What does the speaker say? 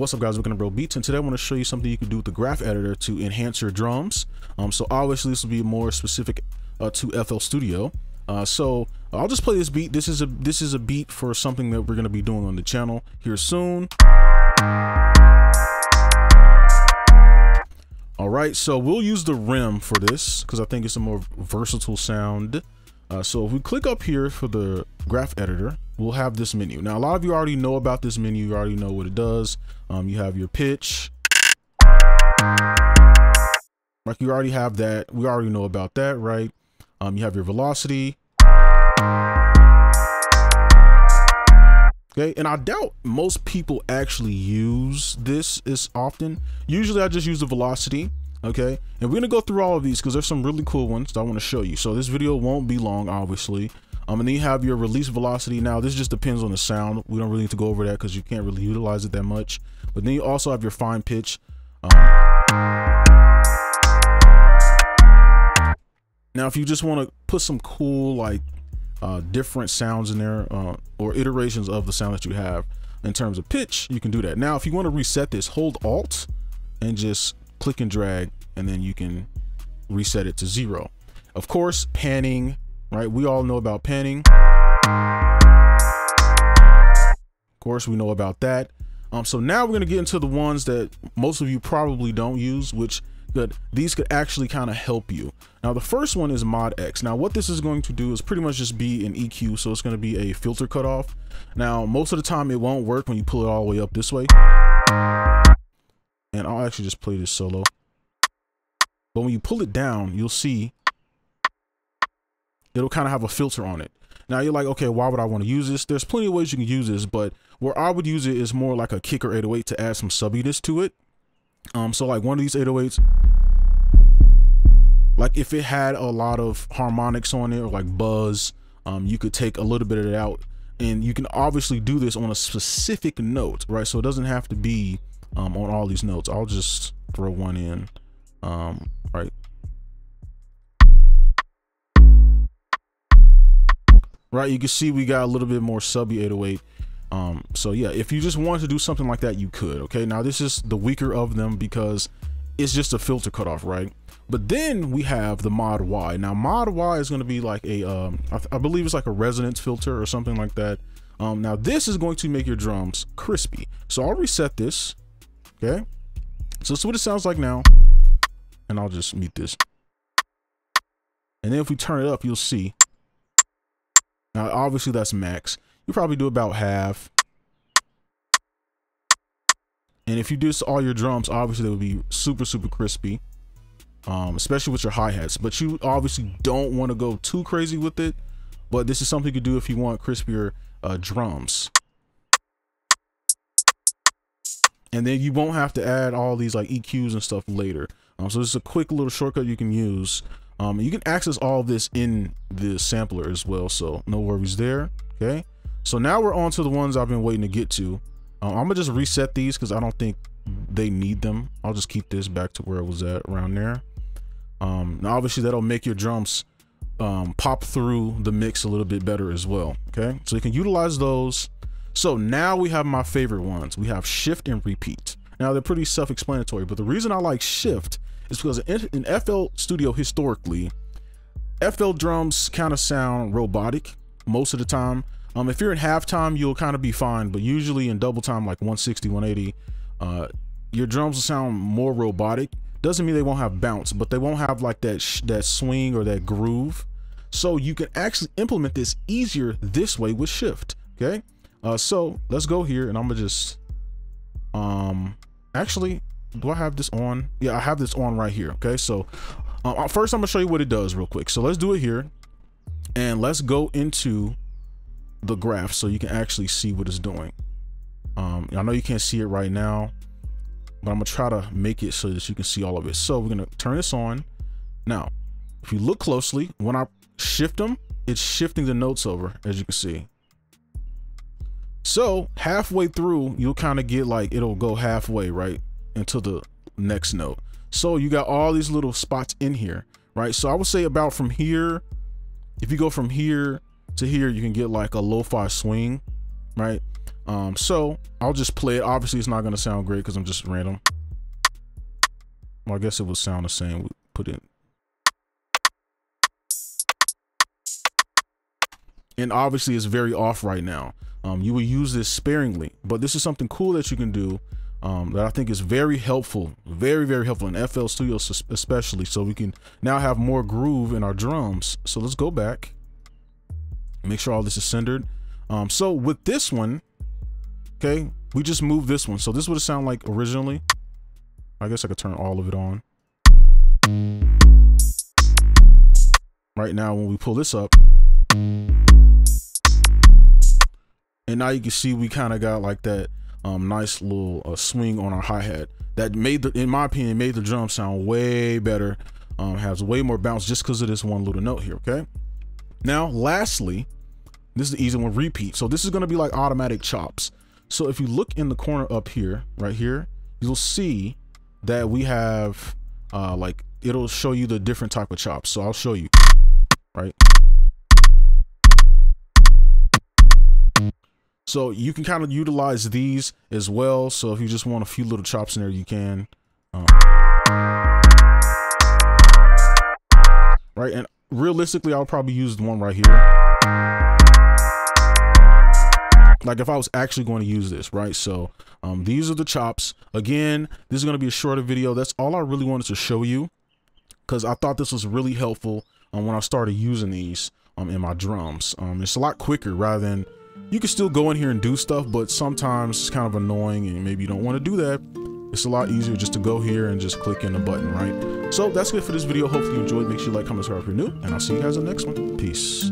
What's up guys, Looking at BroBeatz, and today I want to show you something you can do with the graph editor to enhance your drums. Um, so obviously this will be more specific uh, to FL Studio. Uh, so I'll just play this beat. This is a this is a beat for something that we're going to be doing on the channel here soon. All right, so we'll use the rim for this because I think it's a more versatile sound. Uh, so if we click up here for the graph editor, we'll have this menu. Now, a lot of you already know about this menu. You already know what it does. Um, you have your pitch. Like you already have that. We already know about that, right? Um, you have your velocity. Okay, and I doubt most people actually use this as often. Usually I just use the velocity okay? And we're gonna go through all of these because there's some really cool ones that i want to show you. So this video won't be long obviously. Um and then you have your release velocity. Now this just depends on the sound. We don't really need to go over that because you can't really utilize it that much. But then you also have your fine pitch. Um, now if you just want to put some cool like uh, different sounds in there uh, or iterations of the sound that you have in terms of pitch you can do that. Now if you want to reset this hold alt and just click and drag, and then you can reset it to zero. Of course, panning, right? We all know about panning. Of course, we know about that. Um, so now we're gonna get into the ones that most of you probably don't use, which good these could actually kind of help you. Now the first one is Mod X. Now what this is going to do is pretty much just be an EQ, so it's gonna be a filter cutoff. Now most of the time it won't work when you pull it all the way up this way and I'll actually just play this solo. But when you pull it down, you'll see it'll kind of have a filter on it. Now you're like, okay, why would I want to use this? There's plenty of ways you can use this, but where I would use it is more like a kicker 808 to add some subbiness to it. Um, so like one of these 808s, like if it had a lot of harmonics on it or like buzz, um, you could take a little bit of it out and you can obviously do this on a specific note, right? So it doesn't have to be um, on all these notes. I'll just throw one in, um, right? Right, you can see we got a little bit more subby 808. Um, so yeah, if you just want to do something like that, you could. Okay, now this is the weaker of them because it's just a filter cutoff, right? But then we have the mod Y. Now mod Y is going to be like a, um, I, I, believe it's like a resonance filter or something like that. Um, now this is going to make your drums crispy. So I'll reset this Okay. So this is what it sounds like now. And I'll just mute this. And then if we turn it up, you'll see. Now, obviously that's max. You probably do about half. And if you do all your drums, obviously they would be super, super crispy. Um, especially with your hi-hats. But you obviously don't want to go too crazy with it. But this is something you could do if you want crispier uh, drums. And then you won't have to add all these like EQs and stuff later. Um, so this is a quick little shortcut you can use. Um, you can access all this in the sampler as well, so no worries there. Okay, so now we're on to the ones I've been waiting to get to. Um, I'm gonna just reset these because I don't think they need them. I'll just keep this back to where it was at around there. Um, now obviously that'll make your drums um, pop through the mix a little bit better as well. Okay, so you can utilize those. So now we have my favorite ones. We have shift and repeat. Now they're pretty self-explanatory, but the reason I like shift is because in, FL Studio historically, FL drums kind of sound robotic most of the time. Um, if you're in halftime, you'll kind of be fine, but usually in double time, like 160, 180, uh, your drums will sound more robotic. Doesn't mean they won't have bounce, but they won't have like that that swing or that groove. So you can actually implement this easier this way with shift. Okay. Uh, so let's go here and I'm gonna just, um, actually, do I have this on? Yeah, I have this on right here. Okay, so uh, first I'm gonna show you what it does real quick. So let's do it here and let's go into the graph so you can actually see what it's doing. Um, I know you can't see it right now, but I'm gonna try to make it so that you can see all of it. So we're gonna turn this on. Now, if you look closely, when I shift them, it's shifting the notes over, as you can see. So halfway through, you'll kind of get like it'll go halfway right into the next note. So you got all these little spots in here, right? So I would say about from here, if you go from here to here, you can get like a lo-fi swing, right? Um, so I'll just play it. Obviously, it's not going to sound great because I'm just random. Well, I guess it would sound the same. We put in. And obviously, it's very off right now. Um, you will use this sparingly, but this is something cool that you can do um, that I think is very helpful, very, very helpful in FL Studio especially. So we can now have more groove in our drums. So let's go back, make sure all this is centered. Um, so with this one, okay, we just moved this one. So this would sound like originally. I guess I could turn all of it on. Right now, when we pull this up, and now you can see we kind of got like that um, nice little uh, swing on our hi-hat that made the in my opinion made the drum sound way better um, has way more bounce just because of this one little note here okay? Now lastly this is the easy one repeat. So this is going to be like automatic chops. So if you look in the corner up here right here you'll see that we have uh, like it'll show you the different type of chops. So I'll show you right So you can kind of utilize these as well. So if you just want a few little chops in there, you can. Um, right, and realistically, I'll probably use the one right here. Like if I was actually going to use this, right? So um, these are the chops. Again, this is going to be a shorter video. That's all I really wanted to show you because I thought this was really helpful um, when I started using these um, in my drums. Um, it's a lot quicker rather than you can still go in here and do stuff, but sometimes it's kind of annoying and maybe you don't want to do that. It's a lot easier just to go here and just click in the button, right? So that's it for this video. Hopefully you enjoyed. Make sure you like, comment, subscribe if you're new, and I'll see you guys in the next one. Peace.